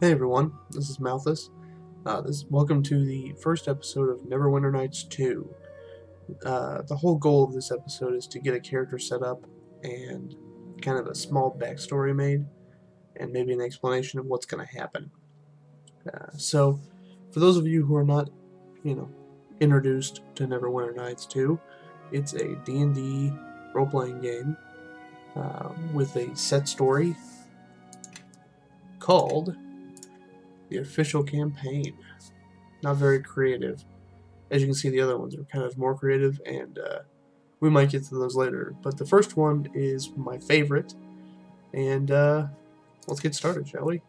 Hey everyone, this is Malthus. Uh, this welcome to the first episode of Neverwinter Nights 2. Uh, the whole goal of this episode is to get a character set up and kind of a small backstory made, and maybe an explanation of what's going to happen. Uh, so, for those of you who are not, you know, introduced to Neverwinter Nights 2, it's a D&D role-playing game uh, with a set story called the official campaign. Not very creative. As you can see, the other ones are kind of more creative, and uh, we might get to those later. But the first one is my favorite, and uh, let's get started, shall we?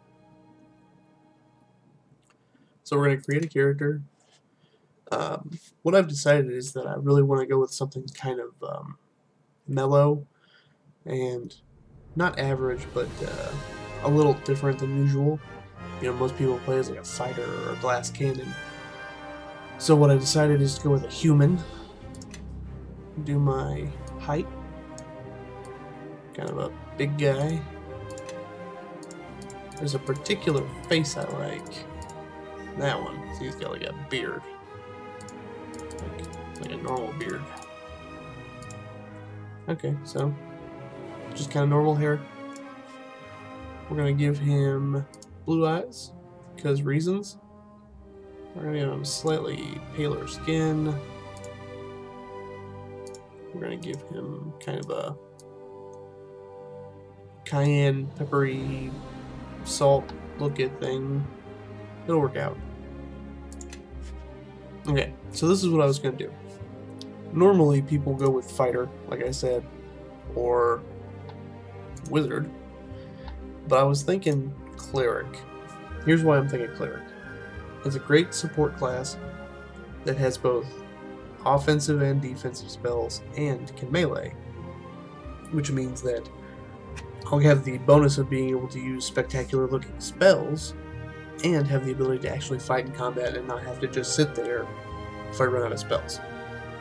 So we're going to create a character. Um, what I've decided is that I really want to go with something kind of um, mellow and not average, but uh, a little different than usual. You know, most people play as like a fighter or a glass cannon. So what I decided is to go with a human. Do my height. Kind of a big guy. There's a particular face I like. That one. He's got like a beard. Like, like a normal beard. Okay, so just kind of normal hair. We're gonna give him blue eyes, because reasons. We're gonna give him slightly paler skin. We're gonna give him kind of a cayenne, peppery, salt look at thing. It'll work out. Okay, so this is what I was gonna do. Normally people go with fighter, like I said, or wizard. But I was thinking cleric. Here's why I'm thinking cleric. It's a great support class that has both offensive and defensive spells and can melee, which means that I'll have the bonus of being able to use spectacular looking spells and have the ability to actually fight in combat and not have to just sit there if I run out of spells.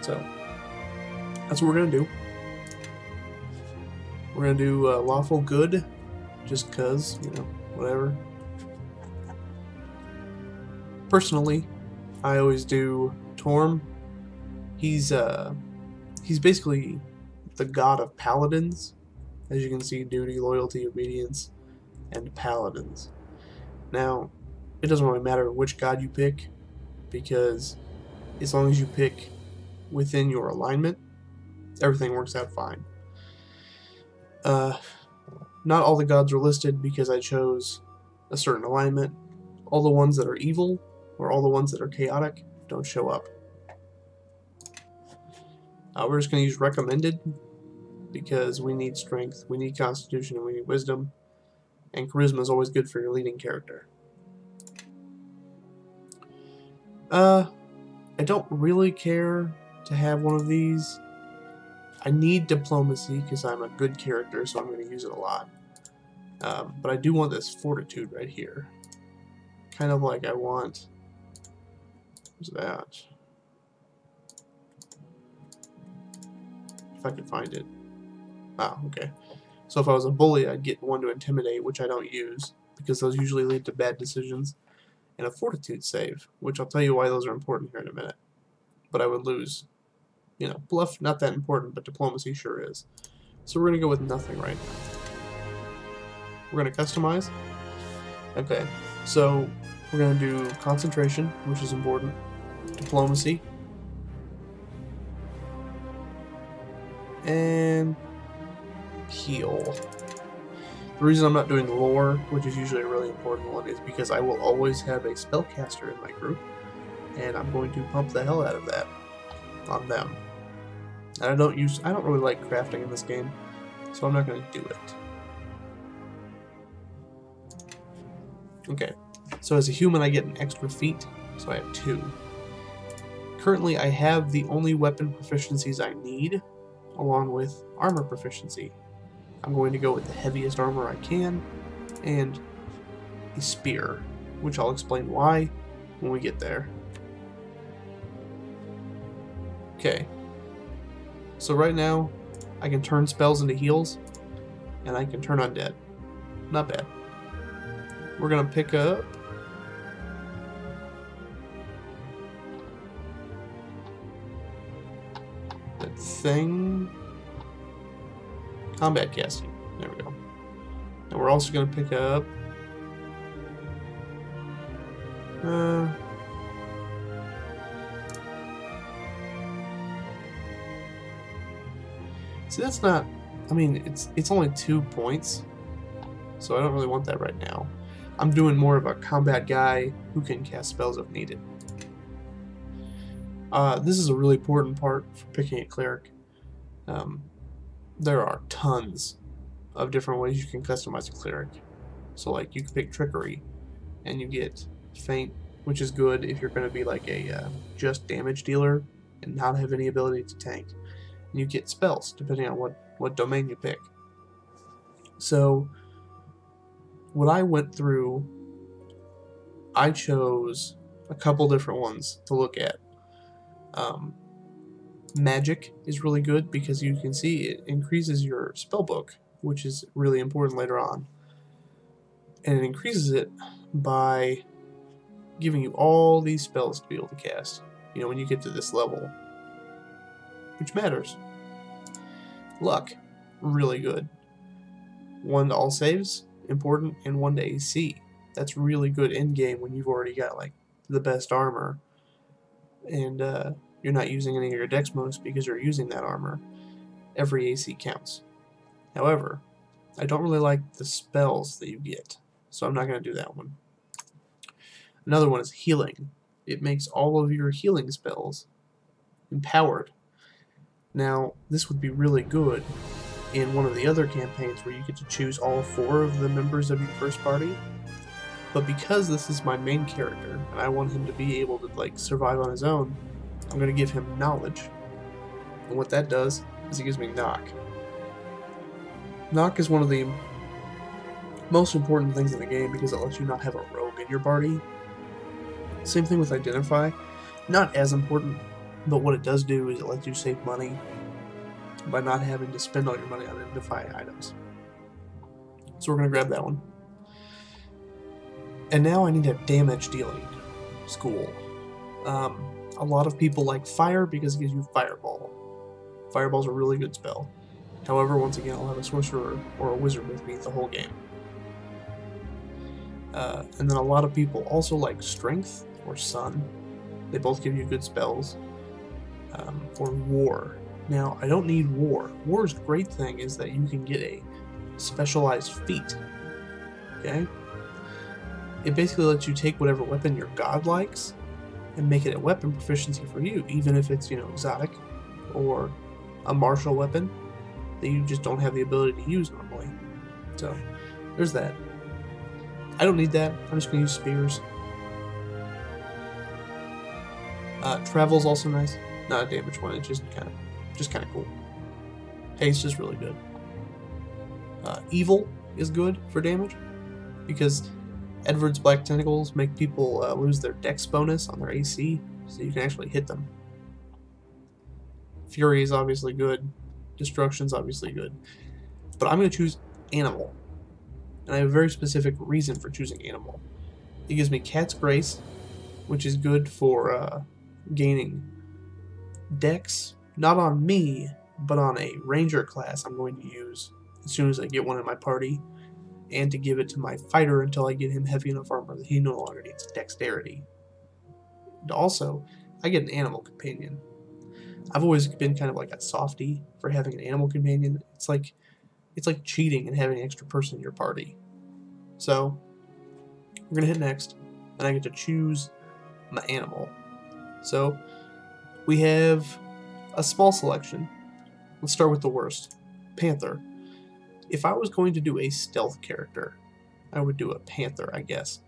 So that's what we're going to do. We're going to do uh, Lawful Good, just because, you know, whatever. Personally, I always do Torm. He's, uh, he's basically the god of paladins. As you can see, duty, loyalty, obedience, and paladins. Now, it doesn't really matter which god you pick, because as long as you pick within your alignment, everything works out fine. Uh, not all the gods are listed because I chose a certain alignment. All the ones that are evil, or all the ones that are chaotic, don't show up. Uh, we're just going to use recommended because we need strength, we need constitution, and we need wisdom. And charisma is always good for your leading character. Uh, I don't really care to have one of these. I need diplomacy because I'm a good character, so I'm going to use it a lot. Um, but I do want this fortitude right here. Kind of like I want... What's that? If I can find it. Ah, okay. So if I was a bully, I'd get one to intimidate, which I don't use, because those usually lead to bad decisions. And a fortitude save, which I'll tell you why those are important here in a minute. But I would lose you know, bluff not that important, but diplomacy sure is. So we're going to go with nothing right now. We're going to customize. Okay, so we're going to do concentration, which is important. Diplomacy. And heal. The reason I'm not doing lore, which is usually a really important one, is because I will always have a spellcaster in my group, and I'm going to pump the hell out of that on them. And I don't use I don't really like crafting in this game, so I'm not going to do it. Okay, so as a human I get an extra feat, so I have two. Currently I have the only weapon proficiencies I need, along with armor proficiency. I'm going to go with the heaviest armor I can, and a spear, which I'll explain why when we get there. Okay, so right now, I can turn spells into heals, and I can turn undead. Not bad. we're gonna pick up that thing combat casting. There we go. And we're also gonna pick up uh See that's not I mean it's it's only two points so I don't really want that right now. I'm doing more of a combat guy who can cast spells if needed. Uh, this is a really important part for picking a cleric. Um, there are tons of different ways you can customize a cleric. So like you can pick trickery, and you get Feint, which is good if you're going to be like a uh, just damage dealer and not have any ability to tank. And you get spells depending on what what domain you pick. So what I went through, I chose a couple different ones to look at. Um, magic is really good because you can see it increases your spell book, which is really important later on. And it increases it by giving you all these spells to be able to cast. You know, when you get to this level, which matters. Luck, really good. One to all saves, important, and one to AC. That's really good in game when you've already got like the best armor, and uh, you're not using any of your dex bonus because you're using that armor. Every AC counts. However, I don't really like the spells that you get, so I'm not going to do that one. Another one is healing. It makes all of your healing spells empowered. Now, this would be really good in one of the other campaigns where you get to choose all four of the members of your first party. But because this is my main character, and I want him to be able to like survive on his own, I'm going to give him knowledge. And what that does is it gives me knock. Knock is one of the most important things in the game because it lets you not have a rogue in your party. Same thing with identify. Not as important, but what it does do is it lets you save money by not having to spend all your money on identify items. So we're going to grab that one. And now I need a damage dealing school. Um, a lot of people like fire because it gives you fireball. Fireball's a really good spell. However, once again, I'll have a sorcerer or a wizard with me the whole game. Uh, and then a lot of people also like strength or sun. They both give you good spells. Um, or war. Now, I don't need war. War's great thing is that you can get a specialized feat. Okay? It basically lets you take whatever weapon your god likes and make it a weapon proficiency for you, even if it's, you know, exotic or a martial weapon that you just don't have the ability to use normally. So, there's that. I don't need that. I'm just going to use spears. Uh, travel's also nice. Not a damage one, it's just kind of just kind of cool. Haste is really good. Uh, evil is good for damage because Evard's Black Tentacles make people uh, lose their dex bonus on their AC, so you can actually hit them. Fury is obviously good. Destruction's obviously good. But I'm going to choose Animal. And I have a very specific reason for choosing Animal. It gives me Cat's Grace, which is good for uh, gaining Dex, not on me, but on a Ranger class I'm going to use as soon as I get one in my party and to give it to my fighter until I get him heavy enough armor that he no longer needs dexterity. And also, I get an animal companion. I've always been kind of like a softy for having an animal companion. It's like it's like cheating and having an extra person in your party. So we're gonna hit next, and I get to choose my animal. So we have a small selection. Let's start with the worst. Panther if I was going to do a stealth character, I would do a Panther, I guess.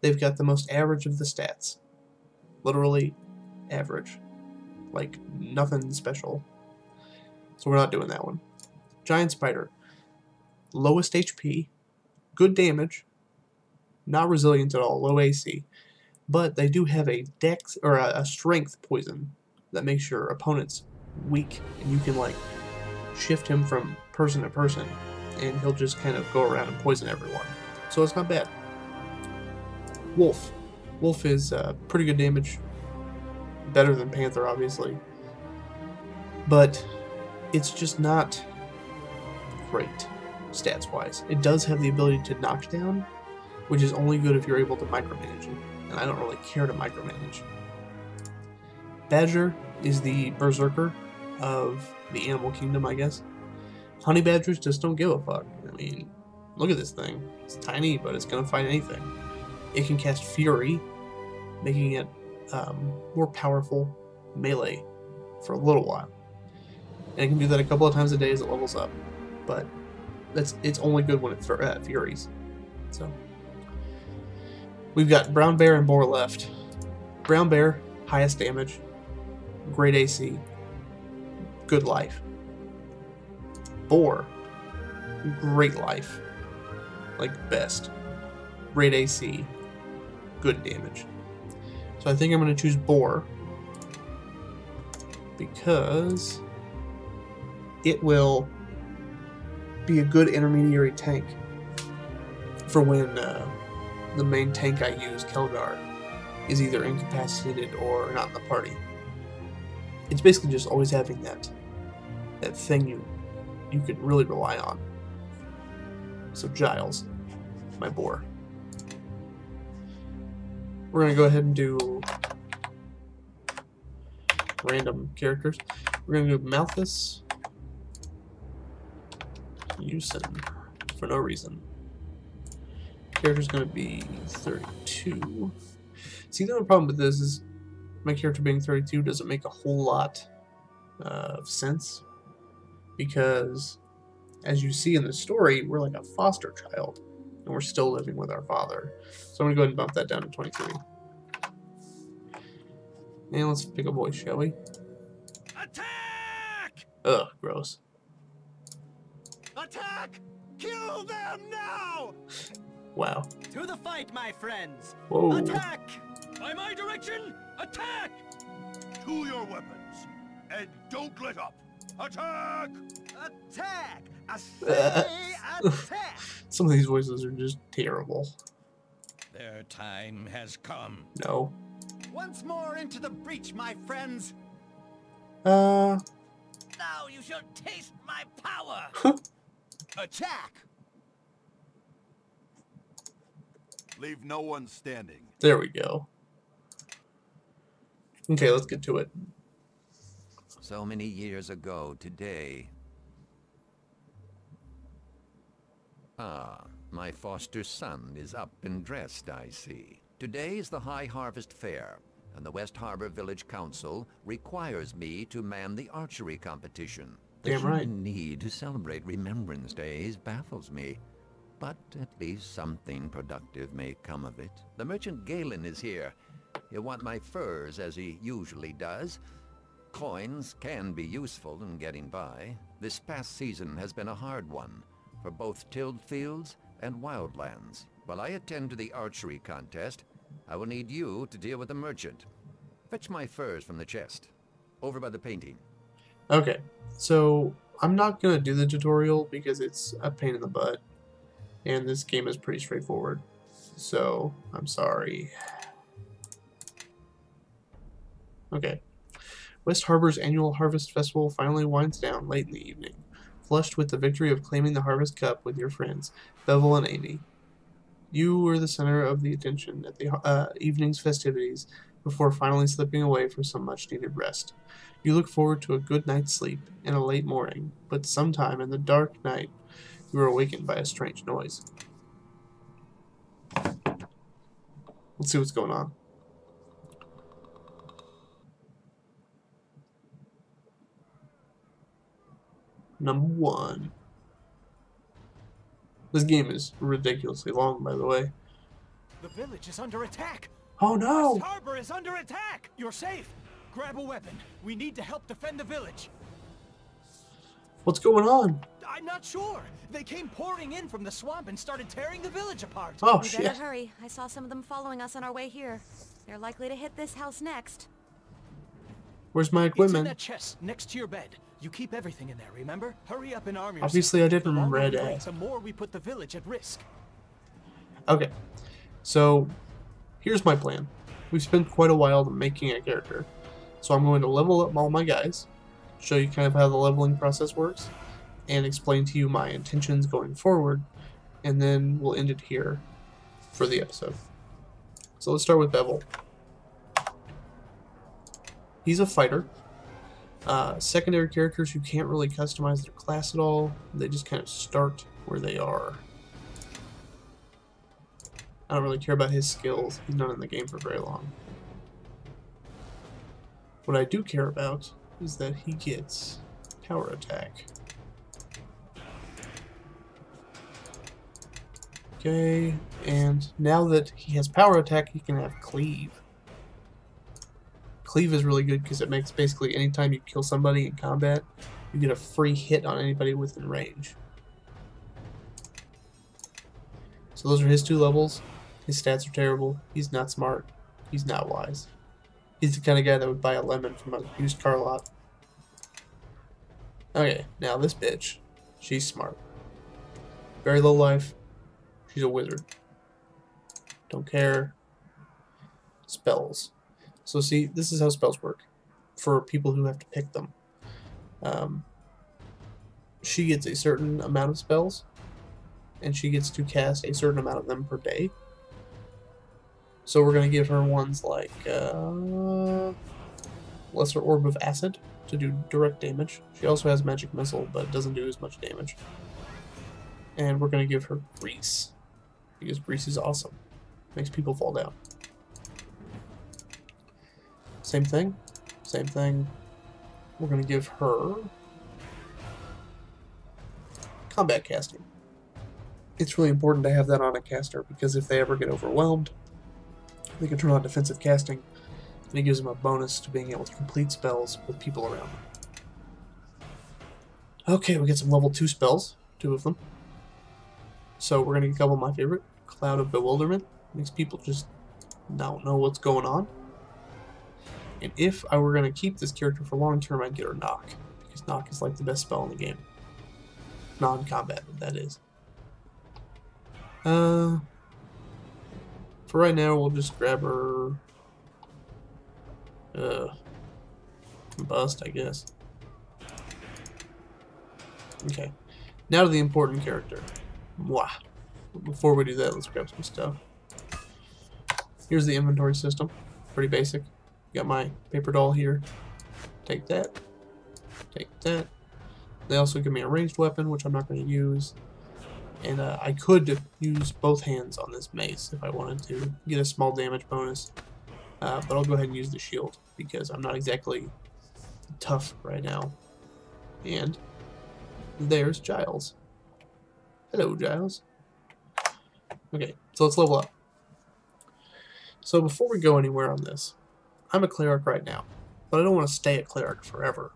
They've got the most average of the stats. Literally average. Like, nothing special. So we're not doing that one. Giant Spider. Lowest HP, good damage, not resilient at all, low AC. But they do have a dex or a, a strength poison that makes your opponents weak, and you can like shift him from person to person and he'll just kind of go around and poison everyone. So it's not bad. Wolf. Wolf is uh, pretty good damage. Better than Panther, obviously. But it's just not great stats wise. It does have the ability to knock down, which is only good if you're able to micromanage it. And I don't really care to micromanage. Badger is the berserker of the animal kingdom, I guess. Honey badgers just don't give a fuck. I mean, look at this thing. It's tiny, but it's gonna fight anything. It can cast Fury, making it um, more powerful melee for a little while. And it can do that a couple of times a day as it levels up. But that's it's only good when it uh, Furies. So we've got Brown Bear and Boar left. Brown Bear, highest damage, great AC, good life. Boar, great life, like best, great AC, good damage. So I think I'm going to choose Boar because it will be a good intermediary tank for when uh, the main tank I use, Khelgar, is either incapacitated or not in the party. It's basically just always having that that thing you you can really rely on. So Giles, my boar. We're gonna go ahead and do random characters. We're gonna do Malthus, Usen, for no reason. Character's gonna be 32. See, the only problem with this is my character being 32 doesn't make a whole lot uh, of sense because, as you see in the story, we're like a foster child and we're still living with our father. So I'm gonna go ahead and bump that down to 23. And let's pick a voice, shall we? Attack! Ugh, gross. Attack! Kill them now! Wow. To the fight, my friends! Whoa. Attack! By my direction, attack! To your weapons, and don't let up. Attack! Attack! I say attack! Some of these voices are just terrible. Their time has come. No. Once more into the breach, my friends. Uh, Now you shall taste my power. attack! Leave no one standing. there we go. Okay, let's get to it. So many years ago today. Ah, my foster son is up and dressed, I see. Today is the High Harvest Fair, and the West Harbor Village Council requires me to man the archery competition. The right. need to celebrate Remembrance Days baffles me. But at least something productive may come of it. The merchant Galen is here. He'll want my furs, as he usually does. Coins can be useful in getting by. This past season has been a hard one, for both tilled fields and wildlands. While I attend to the archery contest, I will need you to deal with the merchant. Fetch my furs from the chest. Over by the painting. Okay, so I'm not gonna do the tutorial because it's a pain in the butt, and this game is pretty straightforward. So I'm sorry. Okay. West Harbor's annual Harvest Festival finally winds down late in the evening, flushed with the victory of claiming the Harvest Cup with your friends, Bevil and Amie. You were the center of the attention at the uh, evening's festivities before finally slipping away for some much needed rest. You look forward to a good night's sleep and a late morning, but sometime in the dark night you are awakened by a strange noise. Let's see what's going on. Number one. This game is ridiculously long, by the way. The village is under attack! Oh no! West Harbor is under attack! You're safe! Grab a weapon. We need to help defend the village. What's going on? I'm not sure. They came pouring in from the swamp and started tearing the village apart. Oh we shit. better hurry. I saw some of them following us on our way here. They're likely to hit this house next. Where's my It's in equipment? that chest next to your bed. You keep everything in there, remember? Hurry up and arm yourself. Obviously, I didn't remember Red wait, The more we put the village at risk. Okay. So here's my plan. We've spent quite a while making a character, so I'm going to level up all my guys, show you kind of how the leveling process works, and explain to you my intentions going forward, and then we'll end it here for the episode. So let's start with Bevil. He's a fighter. Uh, secondary characters who can't really customize their class at all, they just kind of start where they are. I don't really care about his skills, he's not in the game for very long. What I do care about is that he gets power attack. Okay, and now that he has power attack, he can have cleave. Cleave is really good because it makes basically anytime you kill somebody in combat, you get a free hit on anybody within range. So those are his two levels. His stats are terrible. He's not smart. He's not wise. He's the kind of guy that would buy a lemon from a used car lot. Okay, now this bitch. She's smart. Very low life. She's a wizard. Don't care. Spells. So see, this is how spells work for people who have to pick them. Um, she gets a certain amount of spells, and she gets to cast a certain amount of them per day. So we're going to give her ones like uh, Lesser Orb of Acid to do direct damage. She also has Magic Missile, but doesn't do as much damage. And we're going to give her Grease, because Grease is awesome. Makes people fall down. Same thing, same thing. We're going to give her combat casting. It's really important to have that on a caster because if they ever get overwhelmed, they can turn on defensive casting and it gives them a bonus to being able to complete spells with people around them. Okay, we get some level 2 spells, two of them. So we're going to get a couple of my favorite. Cloud of Bewilderment. Makes people just don't know what's going on. And if I were going to keep this character for long term, I'd get her Knock. Because Knock is like the best spell in the game. Non-combat, that is. Uh, for right now, we'll just grab her... Uh, bust, I guess. Okay. Now to the important character. Mwah. Before we do that, let's grab some stuff. Here's the inventory system. Pretty basic. Got my paper doll here. Take that. Take that. They also give me a ranged weapon, which I'm not going to use. And uh, I could use both hands on this mace if I wanted to get a small damage bonus. Uh, but I'll go ahead and use the shield because I'm not exactly tough right now. And there's Giles. Hello, Giles. Okay, so let's level up. So before we go anywhere on this, I'm a cleric right now, but I don't want to stay a cleric forever.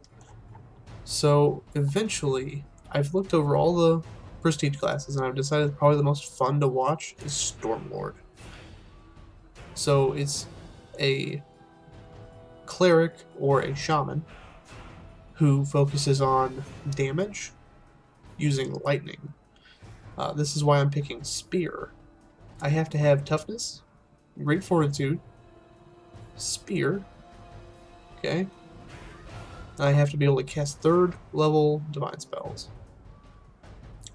So eventually, I've looked over all the prestige classes and I've decided probably the most fun to watch is Stormlord. So it's a cleric or a shaman who focuses on damage using lightning. Uh, this is why I'm picking Spear. I have to have toughness, great fortitude, spear. Okay. I have to be able to cast third level divine spells.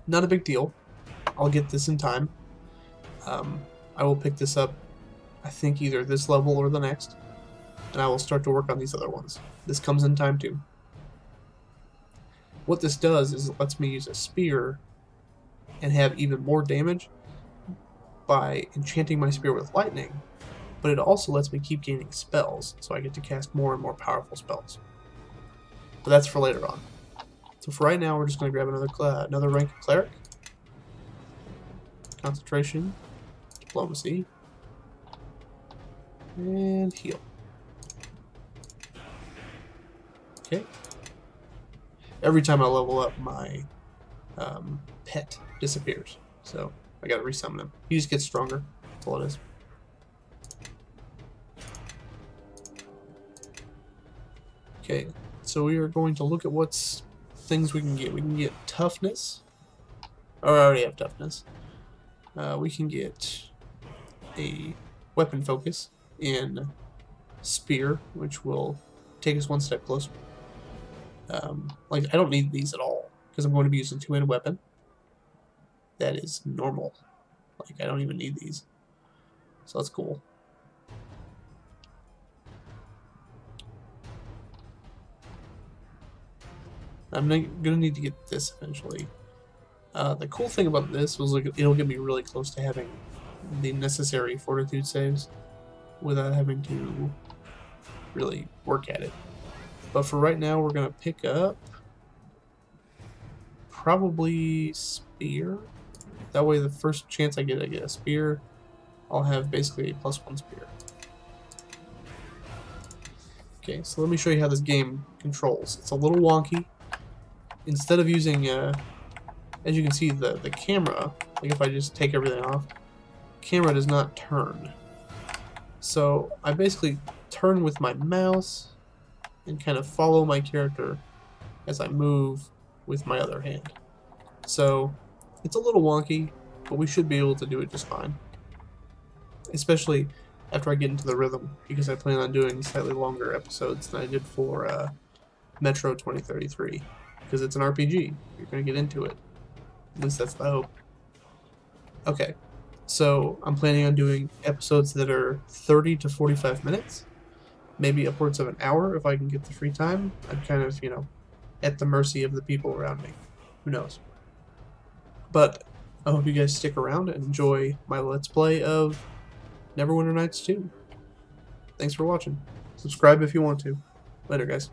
Not a big deal. I'll get this in time. Um, I will pick this up, I think, either this level or the next. And I will start to work on these other ones. This comes in time too. What this does is it lets me use a spear and have even more damage by enchanting my spear with lightning but it also lets me keep gaining spells, so I get to cast more and more powerful spells. But that's for later on. So for right now, we're just going to grab another another rank of cleric, concentration, diplomacy, and heal. Okay. Every time I level up, my um, pet disappears. So I gotta resummon him. He just gets stronger. That's all it is. Okay, so we are going to look at what's things we can get. We can get toughness. Oh, I already have toughness. Uh, we can get a weapon focus in spear, which will take us one step closer. Um, like, I don't need these at all, because I'm going to be using two-handed weapon. That is normal. Like, I don't even need these. So that's cool. I'm gonna need to get this eventually. Uh, the cool thing about this was like it'll get me really close to having the necessary fortitude saves without having to really work at it. But for right now, we're gonna pick up probably spear. That way, the first chance I get, I get a spear. I'll have basically a plus one spear. Okay, so let me show you how this game controls. It's a little wonky. Instead of using, uh, as you can see, the, the camera, like if I just take everything off, camera does not turn. So I basically turn with my mouse and kind of follow my character as I move with my other hand. So it's a little wonky, but we should be able to do it just fine. Especially after I get into the rhythm, because I plan on doing slightly longer episodes than I did for uh, Metro 2033. Because it's an RPG, you're going to get into it. At least that's the hope. Okay, so I'm planning on doing episodes that are 30 to 45 minutes, maybe upwards of an hour if I can get the free time. I'm kind of, you know, at the mercy of the people around me. Who knows? But I hope you guys stick around and enjoy my Let's Play of Neverwinter Nights 2. Thanks for watching. Subscribe if you want to. Later, guys.